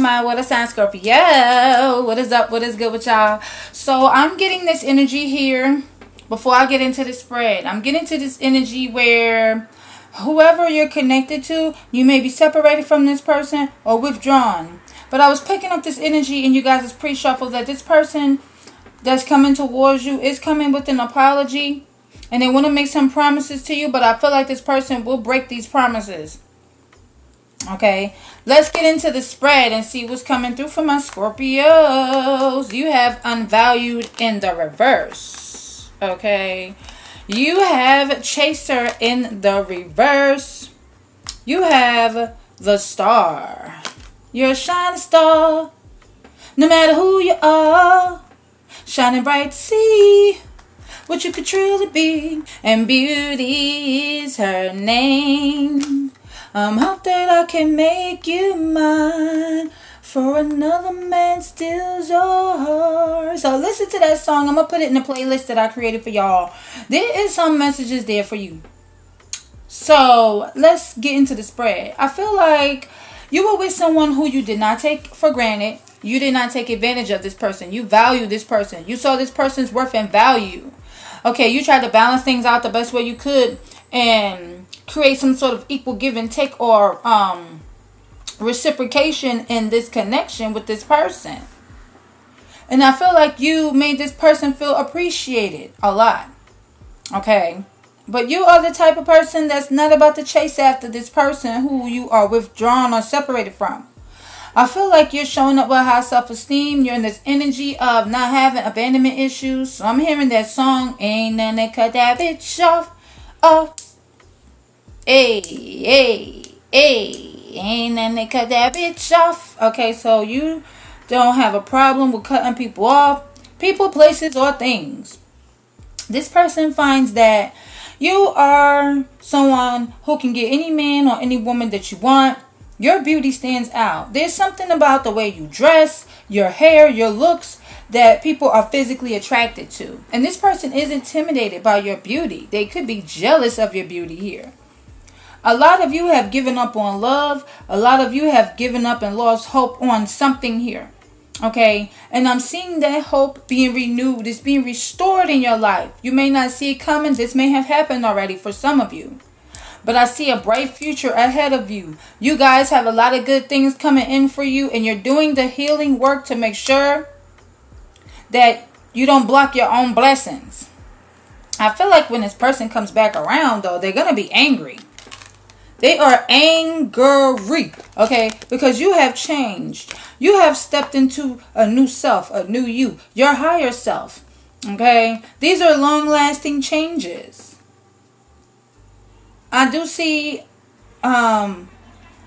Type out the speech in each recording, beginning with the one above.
My what a sign Scorpio. What is up? What is good with y'all? So I'm getting this energy here before I get into the spread. I'm getting to this energy where whoever you're connected to, you may be separated from this person or withdrawn. But I was picking up this energy in you guys' pre-shuffle that this person that's coming towards you is coming with an apology and they want to make some promises to you, but I feel like this person will break these promises. Okay, let's get into the spread and see what's coming through for my Scorpios. You have unvalued in the reverse. Okay, you have chaser in the reverse. You have the star. You're a shining star. No matter who you are, shining bright to see what you could truly be. And beauty is her name. I'm hope that I can make you mine. For another man steals your heart. So listen to that song. I'm going to put it in the playlist that I created for y'all. There is some messages there for you. So let's get into the spread. I feel like you were with someone who you did not take for granted. You did not take advantage of this person. You value this person. You saw this person's worth and value. Okay, you tried to balance things out the best way you could and create some sort of equal give and take or um, reciprocation in this connection with this person. And I feel like you made this person feel appreciated a lot. Okay. But you are the type of person that's not about to chase after this person who you are withdrawn or separated from. I feel like you're showing up with high self-esteem. You're in this energy of not having abandonment issues. So I'm hearing that song, Ain't Nothing Cut That Bitch Off. Oh. Hey, hey, hey. Ain't nothing cut that bitch off. Okay, so you don't have a problem with cutting people off. People, places, or things. This person finds that you are someone who can get any man or any woman that you want. Your beauty stands out. There's something about the way you dress, your hair, your looks that people are physically attracted to. And this person is intimidated by your beauty. They could be jealous of your beauty here. A lot of you have given up on love. A lot of you have given up and lost hope on something here. Okay, and I'm seeing that hope being renewed, it's being restored in your life. You may not see it coming, this may have happened already for some of you. But I see a bright future ahead of you. You guys have a lot of good things coming in for you, and you're doing the healing work to make sure that you don't block your own blessings. I feel like when this person comes back around, though, they're going to be angry. They are angry, okay? Because you have changed. You have stepped into a new self, a new you, your higher self, okay? These are long lasting changes. I do see um,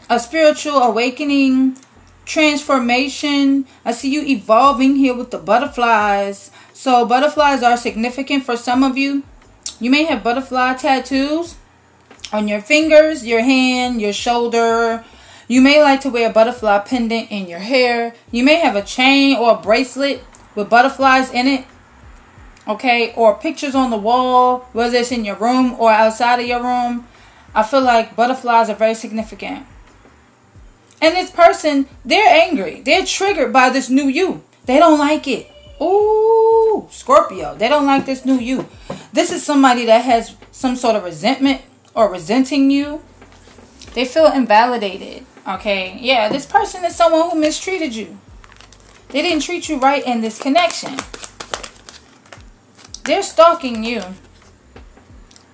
a spiritual awakening, transformation. I see you evolving here with the butterflies. So, butterflies are significant for some of you. You may have butterfly tattoos on your fingers, your hand, your shoulder. You may like to wear a butterfly pendant in your hair. You may have a chain or a bracelet with butterflies in it. Okay, or pictures on the wall, whether it's in your room or outside of your room. I feel like butterflies are very significant. And this person, they're angry. They're triggered by this new you. They don't like it. Ooh, Scorpio. They don't like this new you. This is somebody that has some sort of resentment or resenting you, they feel invalidated. Okay, yeah, this person is someone who mistreated you. They didn't treat you right in this connection. They're stalking you.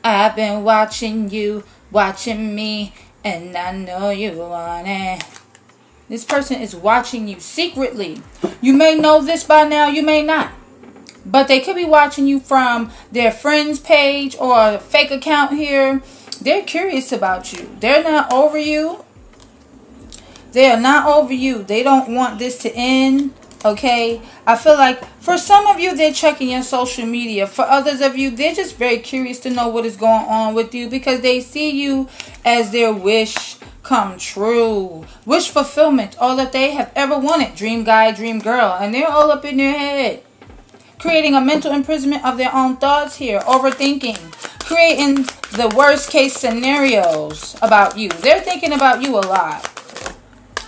I've been watching you, watching me, and I know you want it. This person is watching you secretly. You may know this by now, you may not. But they could be watching you from their friend's page or a fake account here they're curious about you. They're not over you. They are not over you. They don't want this to end. Okay. I feel like for some of you, they're checking your social media. For others of you, they're just very curious to know what is going on with you because they see you as their wish come true. Wish fulfillment. All that they have ever wanted. Dream guy, dream girl. And they're all up in their head. Creating a mental imprisonment of their own thoughts here. Overthinking creating the worst case scenarios about you. They're thinking about you a lot.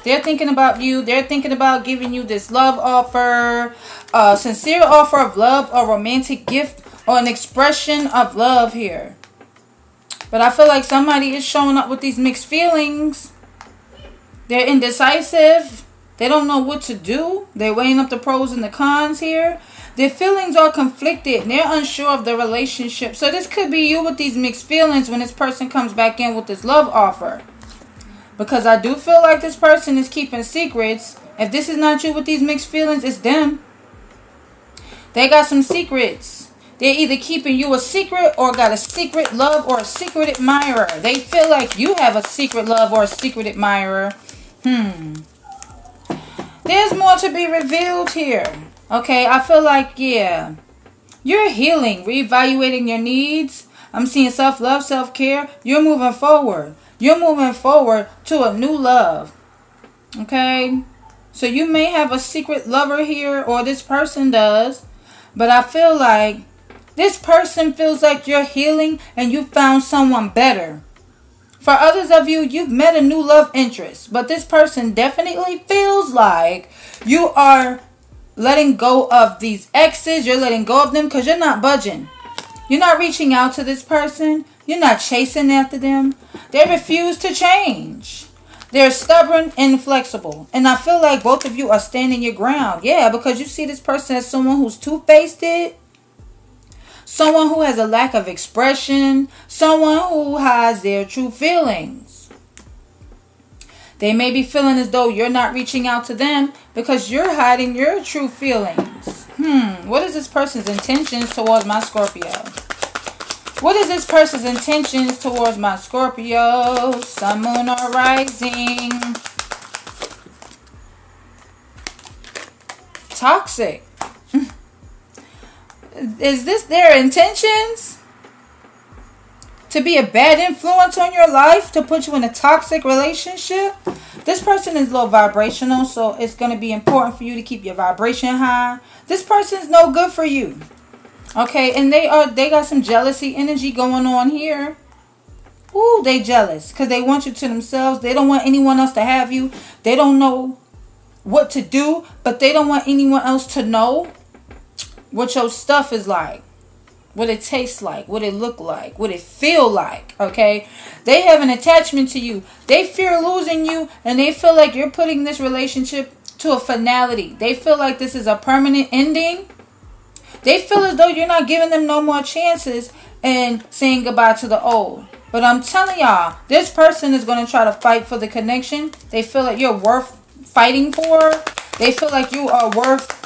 They're thinking about you. They're thinking about giving you this love offer, a sincere offer of love, a romantic gift, or an expression of love here. But I feel like somebody is showing up with these mixed feelings. They're indecisive. They don't know what to do. They're weighing up the pros and the cons here. Their feelings are conflicted. They're unsure of the relationship. So this could be you with these mixed feelings when this person comes back in with this love offer. Because I do feel like this person is keeping secrets. If this is not you with these mixed feelings, it's them. They got some secrets. They're either keeping you a secret or got a secret love or a secret admirer. They feel like you have a secret love or a secret admirer. Hmm. There's more to be revealed here. Okay, I feel like, yeah. You're healing, reevaluating your needs. I'm seeing self-love, self-care. You're moving forward. You're moving forward to a new love. Okay? So you may have a secret lover here, or this person does. But I feel like this person feels like you're healing and you found someone better. For others of you, you've met a new love interest. But this person definitely feels like you are letting go of these exes. You're letting go of them because you're not budging. You're not reaching out to this person. You're not chasing after them. They refuse to change. They're stubborn and flexible. And I feel like both of you are standing your ground. Yeah, because you see this person as someone who's two-faced it. Someone who has a lack of expression. Someone who has their true feelings. They may be feeling as though you're not reaching out to them because you're hiding your true feelings. Hmm, what is this person's intentions towards my Scorpio? What is this person's intentions towards my Scorpio? Sun, Moon, or Rising? Toxic. is this their intentions? To be a bad influence on your life, to put you in a toxic relationship. This person is low vibrational, so it's going to be important for you to keep your vibration high. This person is no good for you. Okay, and they are they got some jealousy energy going on here. Ooh, they jealous because they want you to themselves. They don't want anyone else to have you. They don't know what to do, but they don't want anyone else to know what your stuff is like what it tastes like, what it look like, what it feel like, okay? They have an attachment to you. They fear losing you and they feel like you're putting this relationship to a finality. They feel like this is a permanent ending. They feel as though you're not giving them no more chances and saying goodbye to the old. But I'm telling y'all, this person is going to try to fight for the connection. They feel like you're worth fighting for. They feel like you are worth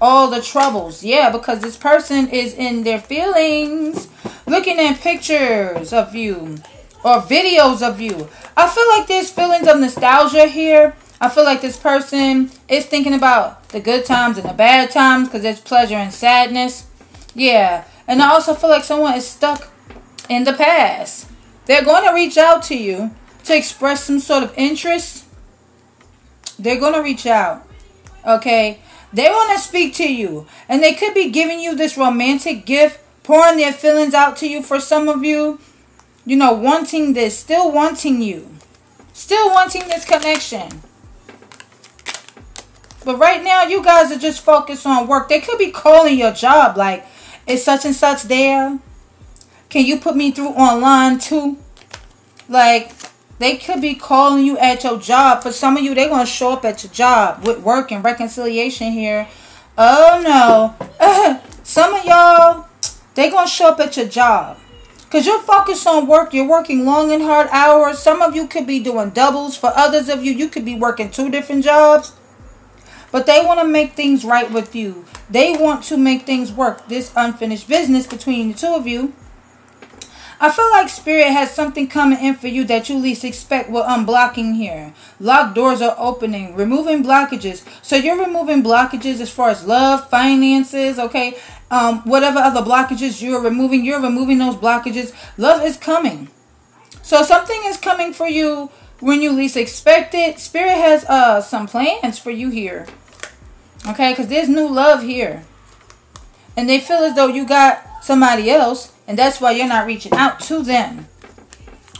all the troubles. Yeah, because this person is in their feelings, looking at pictures of you or videos of you. I feel like there's feelings of nostalgia here. I feel like this person is thinking about the good times and the bad times because there's pleasure and sadness. Yeah. And I also feel like someone is stuck in the past. They're going to reach out to you to express some sort of interest. They're going to reach out. Okay. They want to speak to you. And they could be giving you this romantic gift, pouring their feelings out to you for some of you. You know, wanting this, still wanting you. Still wanting this connection. But right now, you guys are just focused on work. They could be calling your job like, is such and such there? Can you put me through online too? Like, they could be calling you at your job. For some of you, they're going to show up at your job with work and reconciliation here. Oh, no. some of y'all, they're going to show up at your job. Because you're focused on work. You're working long and hard hours. Some of you could be doing doubles. For others of you, you could be working two different jobs. But they want to make things right with you. They want to make things work. This unfinished business between the two of you. I feel like Spirit has something coming in for you that you least expect with unblocking here. Locked doors are opening, removing blockages. So you're removing blockages as far as love, finances, okay? Um, whatever other blockages you're removing, you're removing those blockages. Love is coming. So something is coming for you when you least expect it. Spirit has uh some plans for you here. Okay, because there's new love here. And they feel as though you got somebody else and that's why you're not reaching out to them.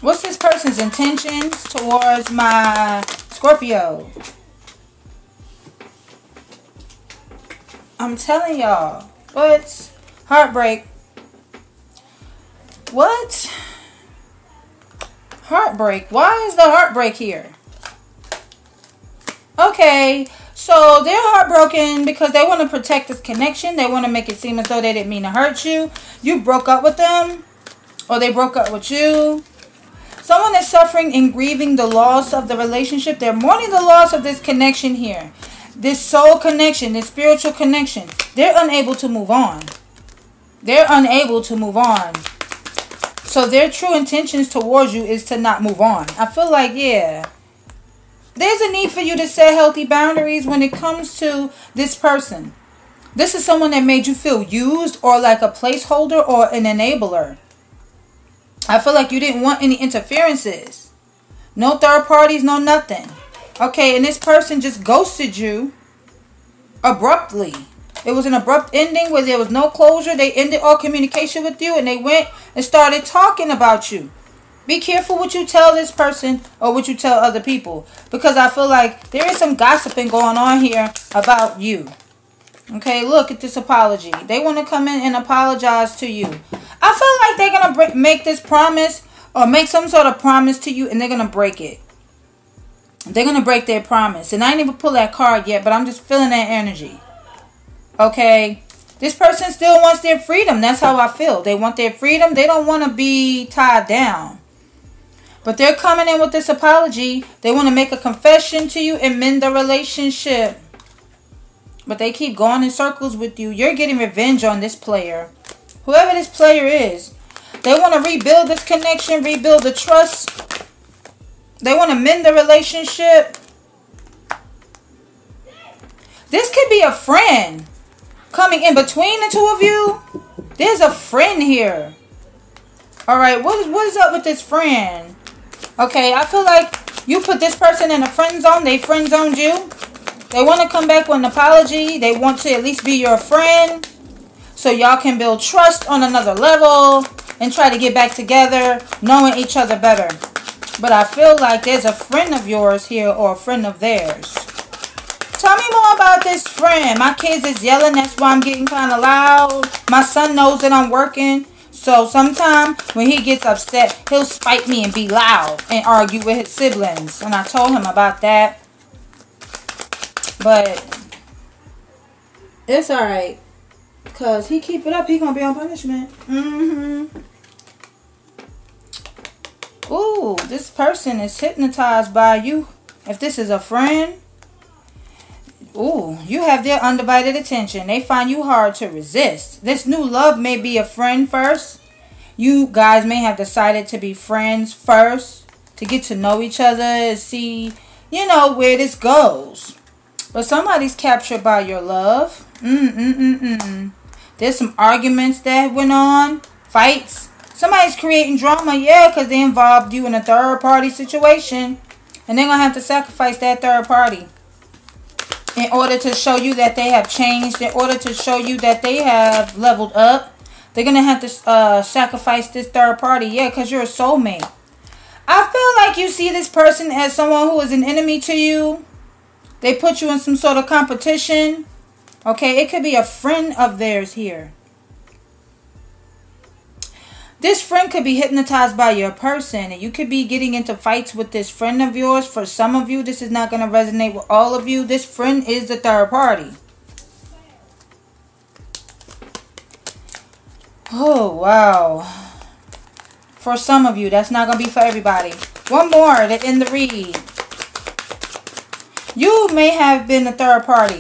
What's this person's intentions towards my Scorpio. I'm telling y'all. What? Heartbreak. What? Heartbreak. Why is the heartbreak here? Okay, so they're heartbroken because they want to protect this connection. They want to make it seem as though they didn't mean to hurt you. You broke up with them, or they broke up with you. Someone is suffering and grieving the loss of the relationship. They're mourning the loss of this connection here. This soul connection, this spiritual connection. They're unable to move on. They're unable to move on. So their true intentions towards you is to not move on. I feel like, yeah. There's a need for you to set healthy boundaries when it comes to this person. This is someone that made you feel used or like a placeholder or an enabler. I feel like you didn't want any interferences. No third parties, no nothing. Okay, and this person just ghosted you abruptly. It was an abrupt ending where there was no closure. They ended all communication with you and they went and started talking about you. Be careful what you tell this person or what you tell other people. Because I feel like there is some gossiping going on here about you. Okay, look at this apology. They want to come in and apologize to you. I feel like they're going to make this promise or make some sort of promise to you and they're going to break it. They're going to break their promise. And I ain't even pull that card yet, but I'm just feeling that energy. Okay. This person still wants their freedom. That's how I feel. They want their freedom. They don't want to be tied down. But they're coming in with this apology. They want to make a confession to you and mend the relationship. But they keep going in circles with you. You're getting revenge on this player. Whoever this player is. They want to rebuild this connection, rebuild the trust. They want to mend the relationship. This could be a friend coming in between the two of you. There's a friend here. All right, what is what is up with this friend? Okay, I feel like you put this person in a friend zone. They friend zoned you. They want to come back with an apology. They want to at least be your friend. So y'all can build trust on another level and try to get back together, knowing each other better. But I feel like there's a friend of yours here or a friend of theirs. Tell me more about this friend. My kids is yelling. That's why I'm getting kind of loud. My son knows that I'm working. So sometimes when he gets upset, he'll spite me and be loud and argue with his siblings. And I told him about that. But it's alright. Because he keep it up, he going to be on punishment. Mm-hmm. Ooh, this person is hypnotized by you. If this is a friend, Ooh, you have their undivided attention. They find you hard to resist. This new love may be a friend first. You guys may have decided to be friends first to get to know each other and see, you know, where this goes. But somebody's captured by your love. Mm-mm-mm-mm. There's some arguments that went on. Fights. Somebody's creating drama, yeah, because they involved you in a third party situation. And they're going to have to sacrifice that third party in order to show you that they have changed, in order to show you that they have leveled up. They're going to have to uh, sacrifice this third party. Yeah, because you're a soulmate. I feel like you see this person as someone who is an enemy to you. They put you in some sort of competition. Okay, it could be a friend of theirs here. This friend could be hypnotized by your person and you could be getting into fights with this friend of yours. For some of you, this is not going to resonate with all of you. This friend is the third party. Oh, wow. For some of you, that's not going to be for everybody. One more to end the read. You may have been the third party.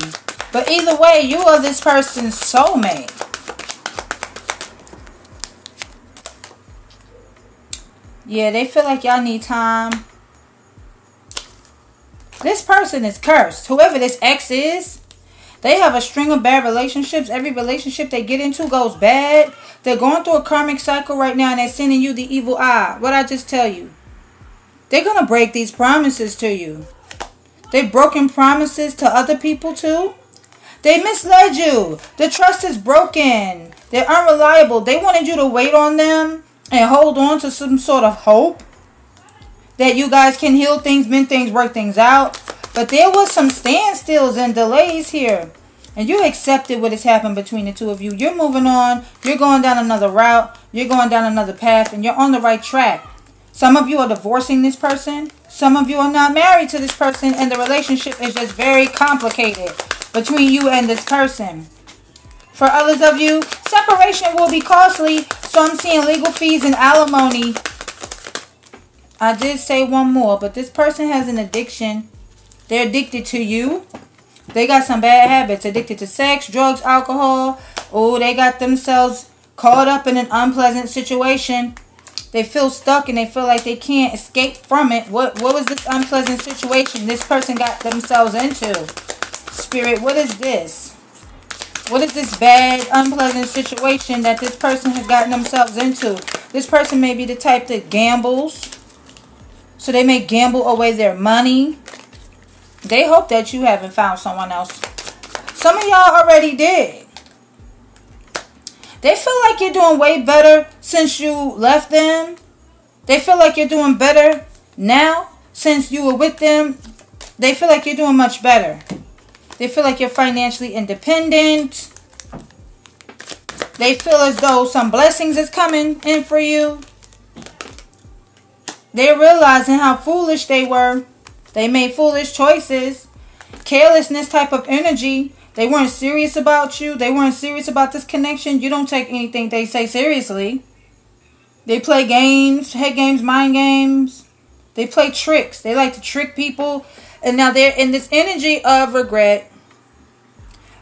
But either way, you are this person's soulmate. Yeah, they feel like y'all need time. This person is cursed. Whoever this ex is, they have a string of bad relationships. Every relationship they get into goes bad. They're going through a karmic cycle right now and they're sending you the evil eye. What I just tell you. They're going to break these promises to you. They've broken promises to other people too. They misled you. The trust is broken. They're unreliable. They wanted you to wait on them and hold on to some sort of hope. that you guys can heal things, mend things, work things out. But there was some standstills and delays here. And you accepted what has happened between the two of you. You're moving on. You're going down another route. You're going down another path. And you're on the right track. Some of you are divorcing this person. Some of you are not married to this person. And the relationship is just very complicated between you and this person. For others of you, separation will be costly. So I'm seeing legal fees and alimony. I did say one more. But this person has an addiction. They're addicted to you. They got some bad habits. Addicted to sex, drugs, alcohol. Oh, they got themselves caught up in an unpleasant situation. They feel stuck and they feel like they can't escape from it. What, what was this unpleasant situation this person got themselves into? Spirit, what is this? What is this bad, unpleasant situation that this person has gotten themselves into? This person may be the type that gambles. So they may gamble away their money. They hope that you haven't found someone else. Some of y'all already did. They feel like you're doing way better since you left them. They feel like you're doing better now since you were with them. They feel like you're doing much better. They feel like you're financially independent. They feel as though some blessings is coming in for you. They're realizing how foolish they were they made foolish choices. Carelessness type of energy. They weren't serious about you. They weren't serious about this connection. You don't take anything they say seriously. They play games, head games, mind games. They play tricks. They like to trick people. And now they're in this energy of regret.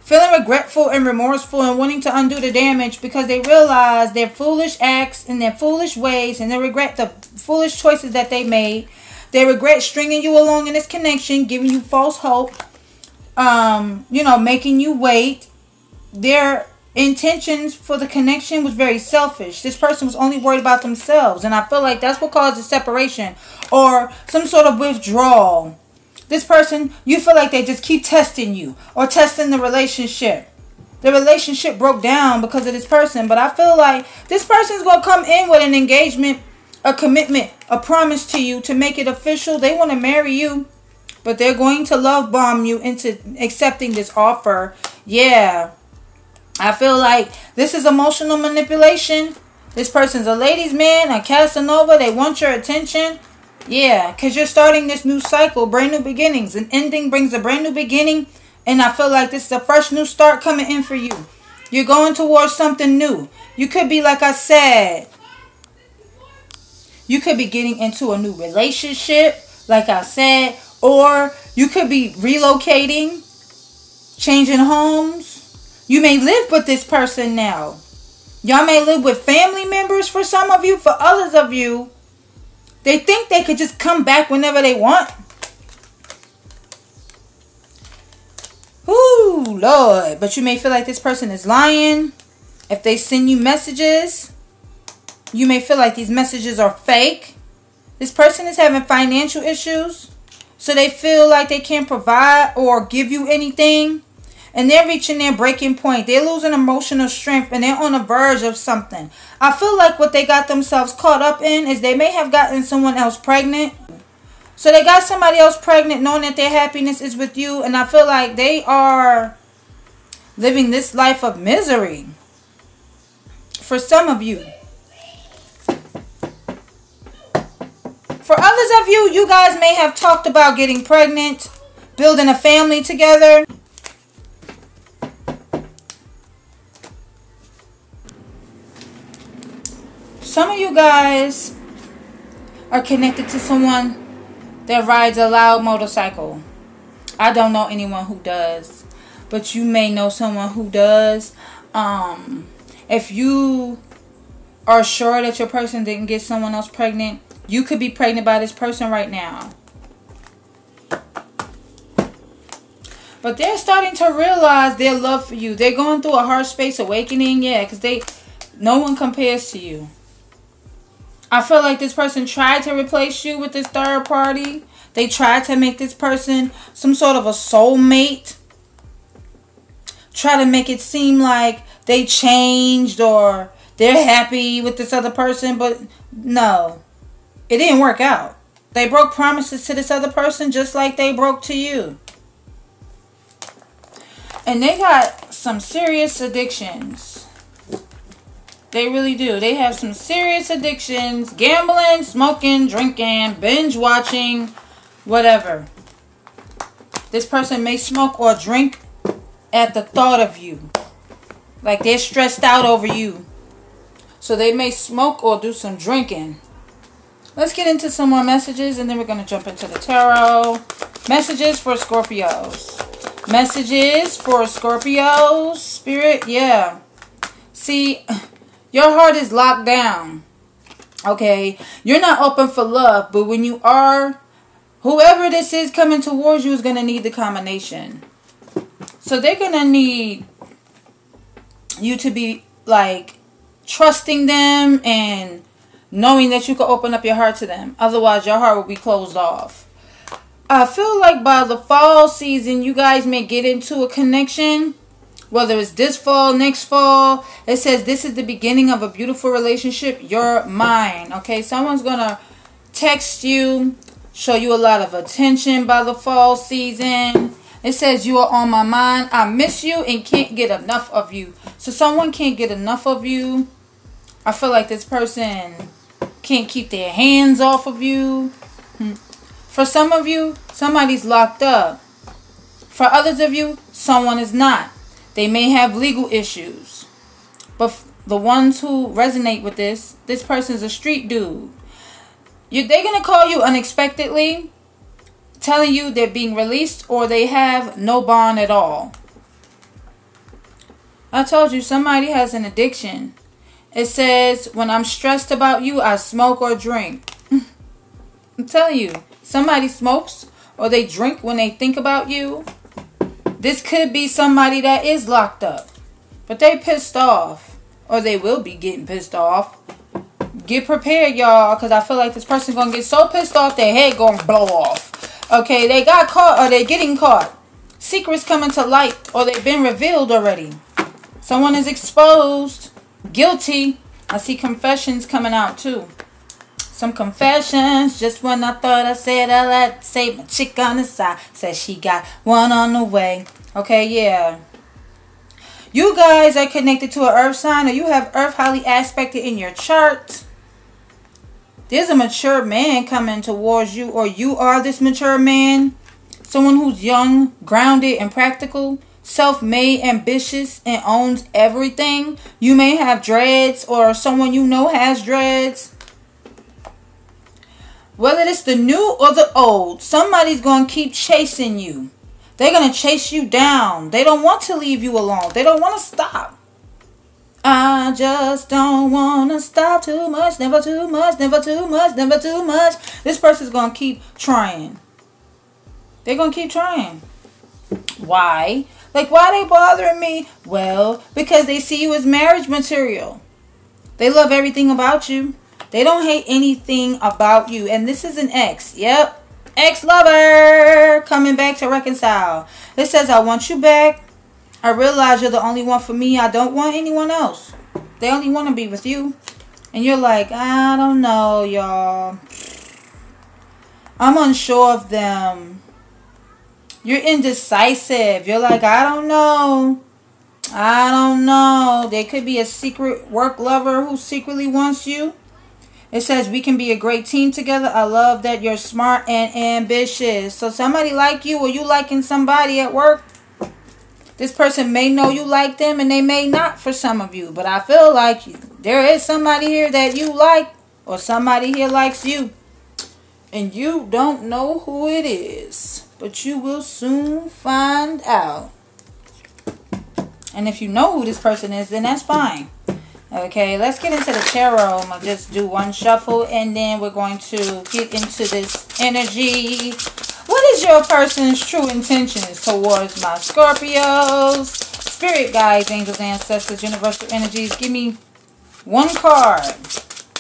Feeling regretful and remorseful and wanting to undo the damage because they realize their foolish acts and their foolish ways and they regret the foolish choices that they made they regret stringing you along in this connection, giving you false hope, um, you know, making you wait. Their intentions for the connection was very selfish. This person was only worried about themselves. And I feel like that's what causes separation or some sort of withdrawal. This person, you feel like they just keep testing you or testing the relationship. The relationship broke down because of this person. But I feel like this person's going to come in with an engagement a commitment, a promise to you to make it official. They want to marry you, but they're going to love bomb you into accepting this offer. Yeah. I feel like this is emotional manipulation. This person's a ladies man, a Casanova. They want your attention. Yeah, because you're starting this new cycle, brand new beginnings. An ending brings a brand new beginning. And I feel like this is a fresh new start coming in for you. You're going towards something new. You could be, like I said, you could be getting into a new relationship, like I said, or you could be relocating, changing homes. You may live with this person now. Y'all may live with family members for some of you. For others of you, they think they could just come back whenever they want. Ooh, Lord. But you may feel like this person is lying. If they send you messages, you may feel like these messages are fake. This person is having financial issues. So they feel like they can't provide or give you anything. And they're reaching their breaking point. They're losing emotional strength and they're on the verge of something. I feel like what they got themselves caught up in is they may have gotten someone else pregnant. So they got somebody else pregnant knowing that their happiness is with you. And I feel like they are living this life of misery. For some of you. For others of you, you guys may have talked about getting pregnant, building a family together. Some of you guys are connected to someone that rides a loud motorcycle. I don't know anyone who does, but you may know someone who does. Um, if you are sure that your person didn't get someone else pregnant, you could be pregnant by this person right now. But they're starting to realize their love for you. They're going through a heart space awakening. Yeah, because they, no one compares to you. I feel like this person tried to replace you with this third party. They tried to make this person some sort of a soulmate. Try to make it seem like they changed or they're happy with this other person. But no, it didn't work out. They broke promises to this other person just like they broke to you. And they got some serious addictions. They really do. They have some serious addictions. Gambling, smoking, drinking, binge watching, whatever. This person may smoke or drink at the thought of you. Like they're stressed out over you. So they may smoke or do some drinking. Let's get into some more messages and then we're going to jump into the tarot. Messages for Scorpios. Messages for Scorpios. Spirit, yeah. See, your heart is locked down. Okay? You're not open for love, but when you are, whoever this is coming towards you is going to need the combination. So they're going to need you to be like trusting them and knowing that you can open up your heart to them. Otherwise, your heart will be closed off. I feel like by the fall season, you guys may get into a connection. Whether it's this fall, next fall. It says this is the beginning of a beautiful relationship. You're mine. Okay, someone's to text you, show you a lot of attention by the fall season it says you are on my mind. I miss you and can't get enough of you. So someone can't get enough of you. I feel like this person can't keep their hands off of you. Hmm. For some of you, somebody's locked up. For others of you, someone is not. They may have legal issues. But the ones who resonate with this, this person's a street dude. You, they're going to call you unexpectedly telling you they're being released or they have no bond at all. I told you somebody has an addiction. It says, when I'm stressed about you, I smoke or drink. I'm telling you, somebody smokes or they drink when they think about you. This could be somebody that is locked up. But they pissed off. Or they will be getting pissed off. Get prepared, y'all. Because I feel like this person's going to get so pissed off their head going to blow off. Okay, they got caught or they're getting caught. Secrets coming to light or they've been revealed already. Someone is exposed, guilty. I see confessions coming out too. Some confessions. Just when I thought I said I let say my chick on the side said she got one on the way. Okay, yeah. You guys are connected to an earth sign or you have earth highly aspected in your chart. There's a mature man coming towards you or you are this mature man. Someone who's young, grounded, and practical. Self-made, ambitious, and owns everything. You may have dreads or someone you know has dreads. Whether it's the new or the old, somebody's going to keep chasing you. They're going to chase you down. They don't want to leave you alone. They don't want to stop. I just don't want to stop too much, never too much, never too much, never too much. This person's going to keep trying. They're going to keep trying. Why? Like, why they bothering me? Well, because they see you as marriage material. They love everything about you. They don't hate anything about you. And this is an ex. Yep. Ex-lover coming back to reconcile. It says, I want you back. I realize you're the only one for me. I don't want anyone else. They only want to be with you. And you're like, I don't know, y'all. I'm unsure of them. You're indecisive. You're like, I don't know. I don't know. There could be a secret work lover who secretly wants you. It says we can be a great team together. I love that you're smart and ambitious. So somebody like you or you liking somebody at work this person may know you like them and they may not for some of you. But I feel like there is somebody here that you like or somebody here likes you. And you don't know who it is. But you will soon find out. And if you know who this person is, then that's fine. Okay, let's get into the tarot. I'm going to just do one shuffle and then we're going to get into this energy what is your person's true intentions towards my Scorpios? Spirit guides, angels, ancestors, universal energies. Give me one card.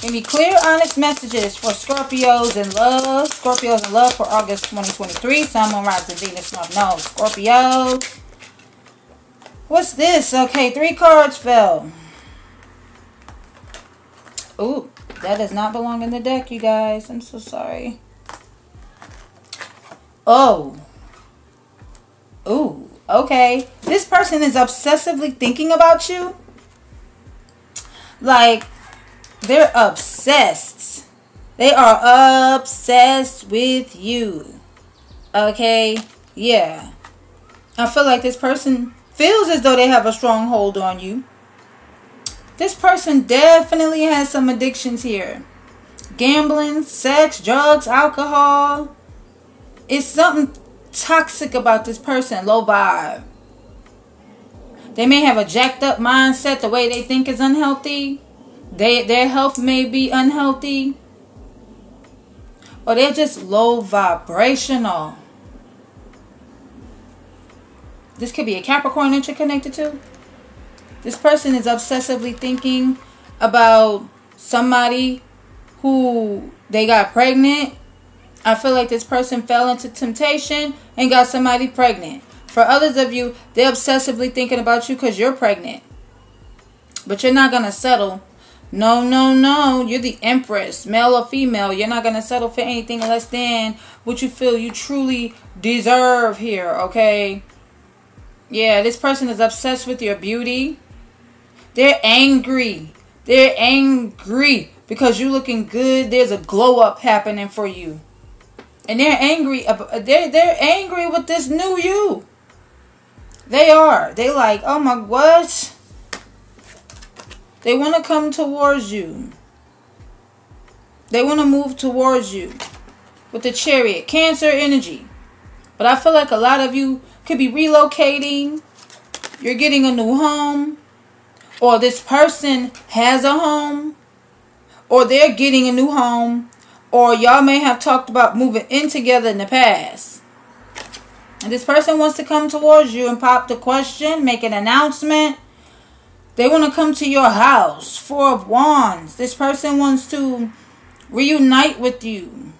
Give me clear, honest messages for Scorpios in love. Scorpios in love for August 2023. Sun, Moon, Rising, Venus, North Node. Scorpio. What's this? Okay, three cards fell. Ooh, that does not belong in the deck, you guys. I'm so sorry. Oh. Ooh, okay. This person is obsessively thinking about you. Like, they're obsessed. They are obsessed with you. Okay? Yeah. I feel like this person feels as though they have a strong hold on you. This person definitely has some addictions here. Gambling, sex, drugs, alcohol. It's something toxic about this person. Low vibe. They may have a jacked up mindset. The way they think is unhealthy. They, their health may be unhealthy. Or they're just low vibrational. This could be a Capricorn that you're connected to. This person is obsessively thinking about somebody who they got pregnant. I feel like this person fell into temptation and got somebody pregnant. For others of you, they're obsessively thinking about you because you're pregnant. But you're not going to settle. No, no, no. You're the empress, male or female. You're not going to settle for anything less than what you feel you truly deserve here, okay? Yeah, this person is obsessed with your beauty. They're angry. They're angry because you're looking good. There's a glow up happening for you. And they're angry. They're, they're angry with this new you. They are. They like, oh my, what? They want to come towards you. They want to move towards you with the chariot. Cancer energy. But I feel like a lot of you could be relocating. You're getting a new home. Or this person has a home. Or they're getting a new home. Or y'all may have talked about moving in together in the past. And this person wants to come towards you and pop the question, make an announcement. They want to come to your house. Four of Wands. This person wants to reunite with you.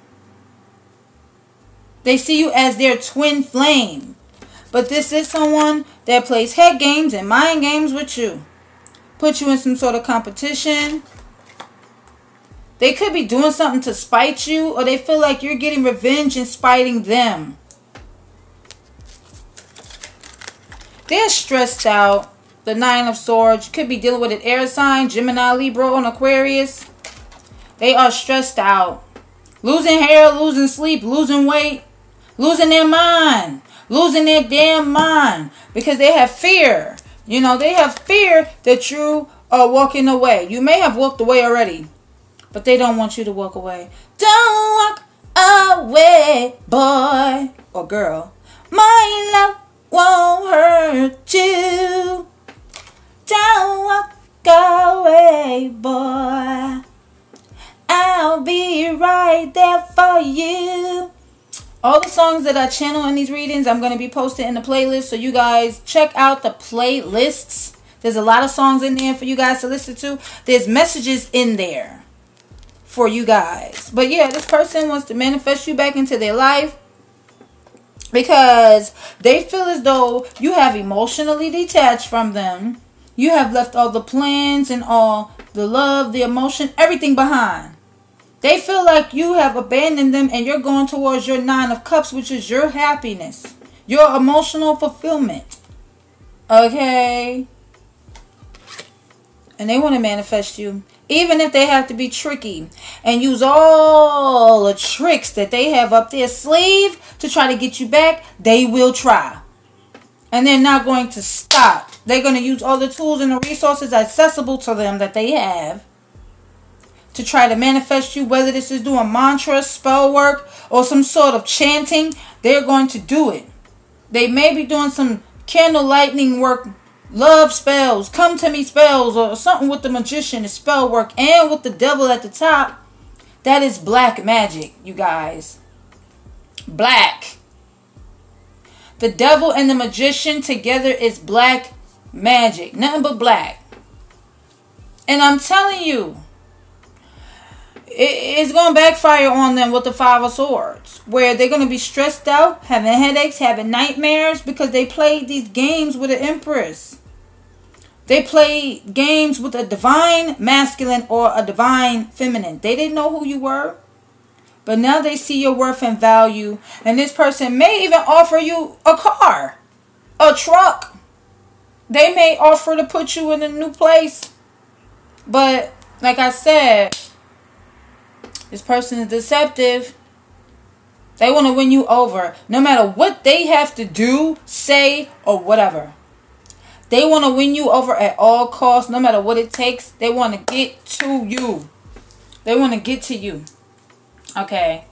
They see you as their twin flame. But this is someone that plays head games and mind games with you. Put you in some sort of competition. They could be doing something to spite you or they feel like you're getting revenge and spiting them. They're stressed out. The Nine of Swords. You could be dealing with an air sign, Gemini, Libra, and Aquarius. They are stressed out. Losing hair, losing sleep, losing weight, losing their mind losing their damn mind because they have fear. You know, they have fear that you are walking away. You may have walked away already, but they don't want you to walk away. Don't walk away, boy or girl. My love won't hurt you. Don't walk away, boy. I'll be right there for you all the songs that I channel in these readings, I'm going to be posted in the playlist. So you guys check out the playlists. There's a lot of songs in there for you guys to listen to. There's messages in there for you guys. But yeah, this person wants to manifest you back into their life because they feel as though you have emotionally detached from them. You have left all the plans and all the love, the emotion, everything behind. They feel like you have abandoned them and you're going towards your nine of cups, which is your happiness, your emotional fulfillment. Okay? And they want to manifest you. Even if they have to be tricky and use all the tricks that they have up their sleeve to try to get you back, they will try. And they're not going to stop. They're going to use all the tools and the resources accessible to them that they have to try to manifest you, whether this is doing mantra, spell work, or some sort of chanting, they're going to do it. They may be doing some candle lightning work, love spells, come to me spells, or something with the magician, spell work, and with the devil at the top. That is black magic, you guys. Black. The devil and the magician together is black magic. Nothing but black. And I'm telling you, it's going to backfire on them with the Five of Swords, where they're going to be stressed out, having headaches, having nightmares because they played these games with an Empress. They play games with a divine masculine or a divine feminine. They didn't know who you were. But now they see your worth and value. And this person may even offer you a car, a truck. They may offer to put you in a new place. But like I said, this person is deceptive. They want to win you over no matter what they have to do, say, or whatever. They want to win you over at all costs, no matter what it takes. They want to get to you. They want to get to you. Okay.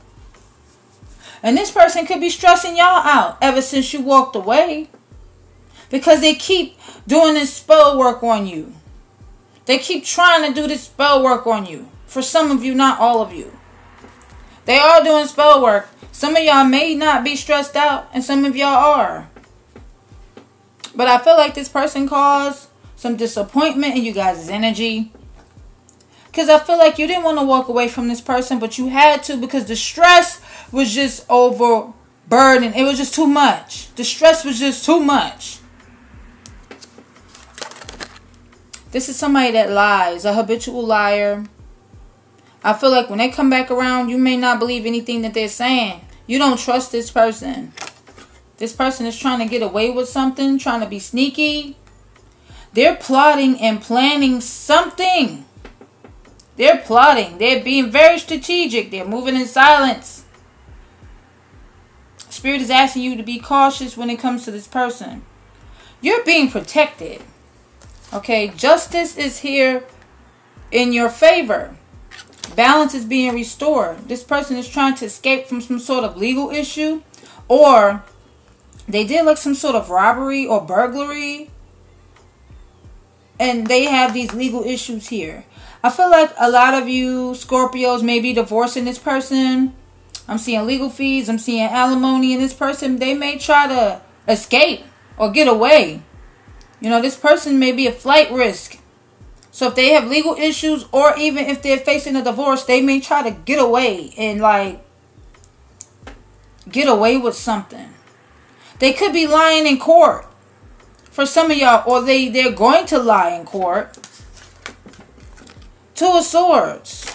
And this person could be stressing y'all out ever since you walked away. Because they keep doing this spell work on you. They keep trying to do this spell work on you. For some of you, not all of you. They are doing spell work. Some of y'all may not be stressed out, and some of y'all are. But I feel like this person caused some disappointment in you guys' energy. Because I feel like you didn't want to walk away from this person, but you had to because the stress was just overburdened. It was just too much. The stress was just too much. This is somebody that lies, a habitual liar. I feel like when they come back around, you may not believe anything that they're saying. You don't trust this person. This person is trying to get away with something, trying to be sneaky. They're plotting and planning something. They're plotting. They're being very strategic. They're moving in silence. Spirit is asking you to be cautious when it comes to this person. You're being protected. Okay, justice is here in your favor. Balance is being restored. This person is trying to escape from some sort of legal issue or they did like some sort of robbery or burglary and they have these legal issues here. I feel like a lot of you Scorpios may be divorcing this person. I'm seeing legal fees. I'm seeing alimony. in this person, they may try to escape or get away. You know, this person may be a flight risk. So if they have legal issues or even if they're facing a divorce, they may try to get away and like get away with something. They could be lying in court for some of y'all or they they're going to lie in court. Two of Swords.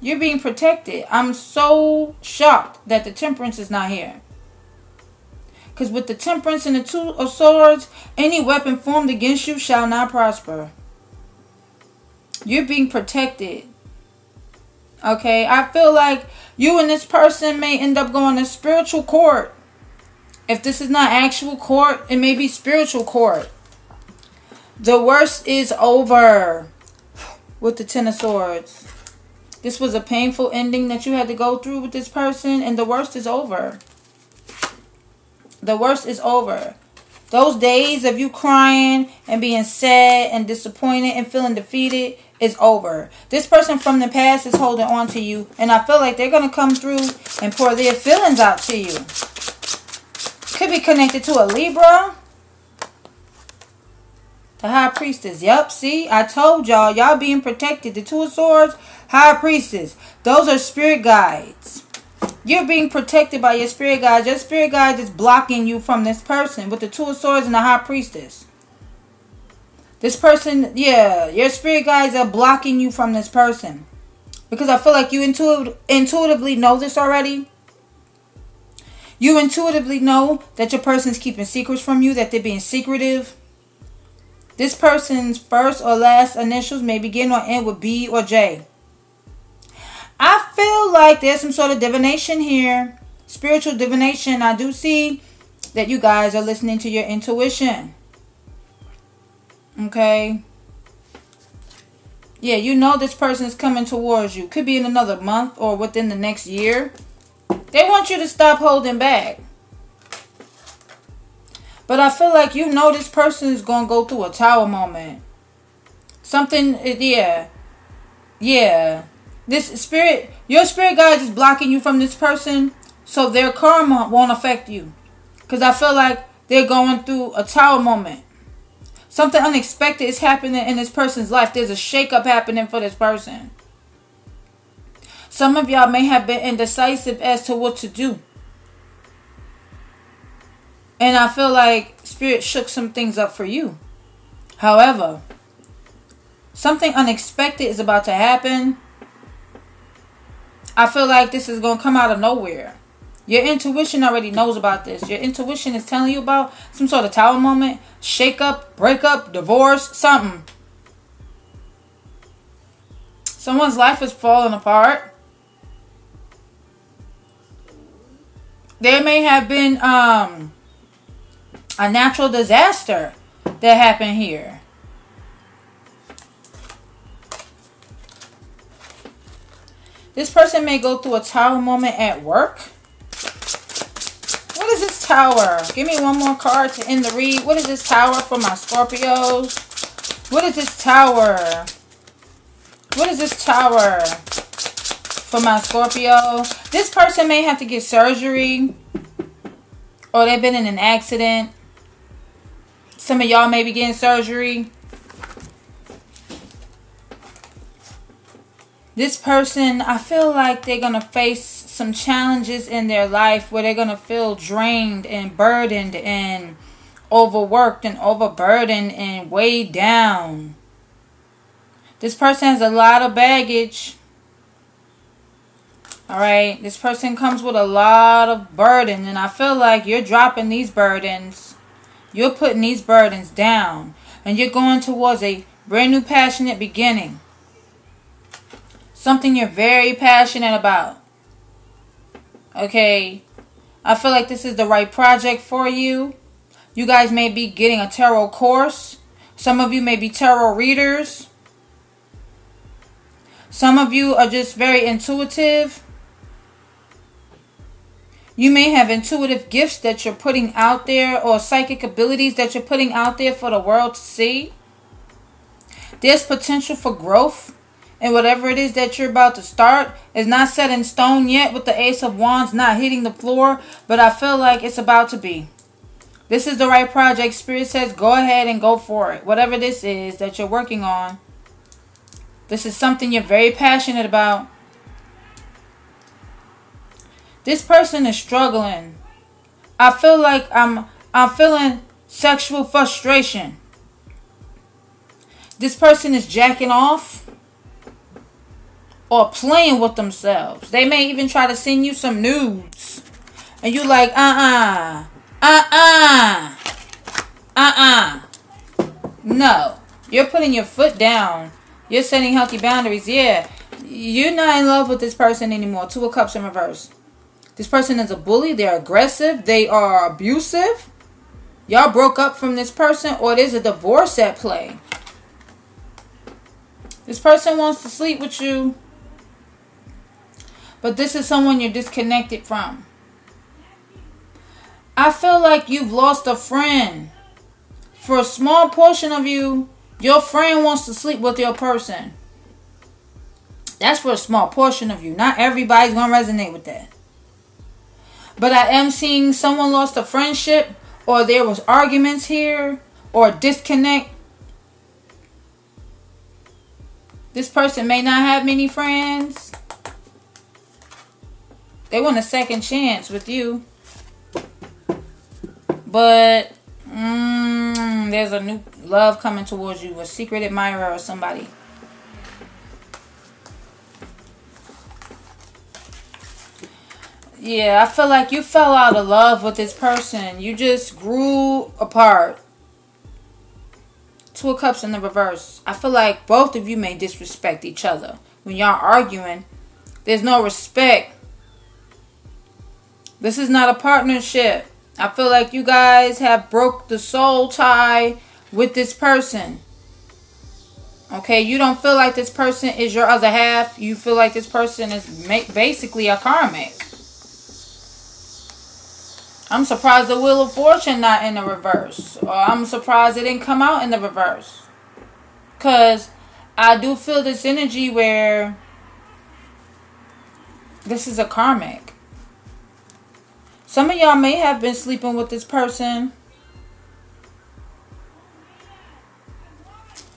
You're being protected. I'm so shocked that the Temperance is not here. Because with the temperance and the two of swords, any weapon formed against you shall not prosper. You're being protected. Okay, I feel like you and this person may end up going to spiritual court. If this is not actual court, it may be spiritual court. The worst is over with the Ten of Swords. This was a painful ending that you had to go through with this person, and the worst is over. The worst is over. Those days of you crying and being sad and disappointed and feeling defeated is over. This person from the past is holding on to you. And I feel like they're going to come through and pour their feelings out to you. Could be connected to a Libra. The High Priestess. Yep, see? I told y'all. Y'all being protected. The Two of Swords, High Priestess. Those are spirit guides. You're being protected by your spirit guide. Your spirit guide is blocking you from this person with the two of swords and the high priestess. This person, yeah, your spirit guides are blocking you from this person. Because I feel like you intuit intuitively know this already. You intuitively know that your person's keeping secrets from you, that they're being secretive. This person's first or last initials may begin or end with B or J. I feel like there's some sort of divination here. Spiritual divination. I do see that you guys are listening to your intuition. Okay. Yeah, you know this person is coming towards you. Could be in another month or within the next year. They want you to stop holding back. But I feel like you know this person is going to go through a tower moment. Something, yeah. Yeah. This spirit, your spirit guide is blocking you from this person so their karma won't affect you. Because I feel like they're going through a tower moment. Something unexpected is happening in this person's life. There's a shakeup happening for this person. Some of y'all may have been indecisive as to what to do. And I feel like Spirit shook some things up for you. However, something unexpected is about to happen I feel like this is going to come out of nowhere. Your intuition already knows about this. Your intuition is telling you about some sort of tower moment, shake up, break up, divorce, something. Someone's life is falling apart. There may have been um, a natural disaster that happened here. This person may go through a tower moment at work. What is this tower? Give me one more card to end the read. What is this tower for my Scorpios? What is this tower? What is this tower for my Scorpio? This person may have to get surgery or they've been in an accident. Some of y'all may be getting surgery. This person, I feel like they're going to face some challenges in their life where they're going to feel drained and burdened and overworked and overburdened and weighed down. This person has a lot of baggage. Alright, this person comes with a lot of burden and I feel like you're dropping these burdens. You're putting these burdens down and you're going towards a brand new passionate beginning. Something you're very passionate about. Okay. I feel like this is the right project for you. You guys may be getting a tarot course. Some of you may be tarot readers. Some of you are just very intuitive. You may have intuitive gifts that you're putting out there or psychic abilities that you're putting out there for the world to see. There's potential for growth and whatever it is that you're about to start is not set in stone yet with the Ace of Wands not hitting the floor, but I feel like it's about to be. This is the right project. Spirit says go ahead and go for it. Whatever this is that you're working on. This is something you're very passionate about. This person is struggling. I feel like I'm I'm feeling sexual frustration. This person is jacking off or playing with themselves. They may even try to send you some nudes. And you like, uh-uh. Uh-uh. Uh-uh. No. You're putting your foot down. You're setting healthy boundaries. Yeah. You're not in love with this person anymore. Two of Cups in reverse. This person is a bully. They're aggressive. They are abusive. Y'all broke up from this person or there's a divorce at play. This person wants to sleep with you but this is someone you're disconnected from. I feel like you've lost a friend. For a small portion of you, your friend wants to sleep with your person. That's for a small portion of you. Not everybody's going to resonate with that. But I am seeing someone lost a friendship or there was arguments here or disconnect. This person may not have many friends. They want a second chance with you. But mm, there's a new love coming towards you. A secret admirer or somebody. Yeah, I feel like you fell out of love with this person. You just grew apart. Two of Cups in the reverse. I feel like both of you may disrespect each other. When y'all arguing, there's no respect this is not a partnership. I feel like you guys have broke the soul tie with this person. Okay, you don't feel like this person is your other half. You feel like this person is basically a karmic. I'm surprised the Wheel of Fortune not in the reverse. Or I'm surprised it didn't come out in the reverse. Because I do feel this energy where this is a karmic. Some of y'all may have been sleeping with this person.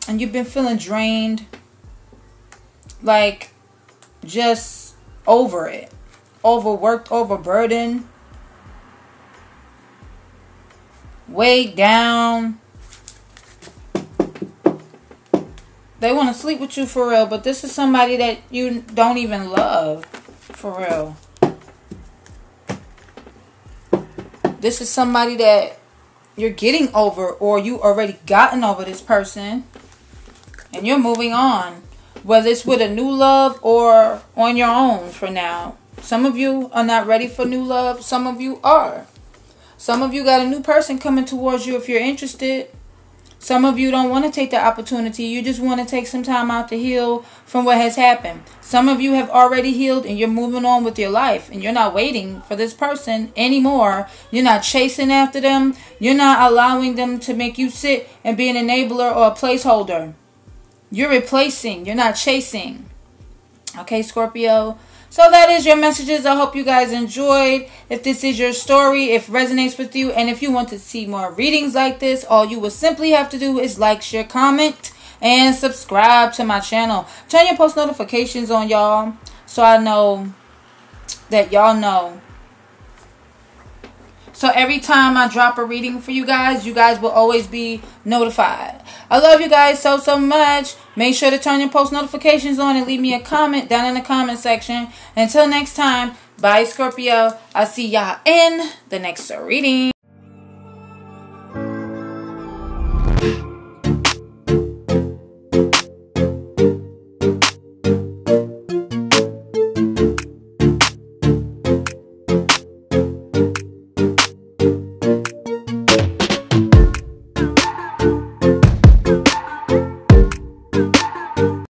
And you've been feeling drained. Like, just over it. Overworked, overburdened. Weighed down. They want to sleep with you for real, but this is somebody that you don't even love. For real. This is somebody that you're getting over or you already gotten over this person and you're moving on. Whether it's with a new love or on your own for now. Some of you are not ready for new love. Some of you are. Some of you got a new person coming towards you if you're interested. Some of you don't want to take the opportunity. You just want to take some time out to heal from what has happened. Some of you have already healed and you're moving on with your life and you're not waiting for this person anymore. You're not chasing after them. You're not allowing them to make you sit and be an enabler or a placeholder. You're replacing. You're not chasing. Okay, Scorpio. So that is your messages. I hope you guys enjoyed. If this is your story, if resonates with you, and if you want to see more readings like this, all you will simply have to do is like, share, comment, and subscribe to my channel. Turn your post notifications on, y'all, so I know that y'all know so every time I drop a reading for you guys, you guys will always be notified. I love you guys so, so much. Make sure to turn your post notifications on and leave me a comment down in the comment section. Until next time, bye Scorpio. I'll see y'all in the next reading.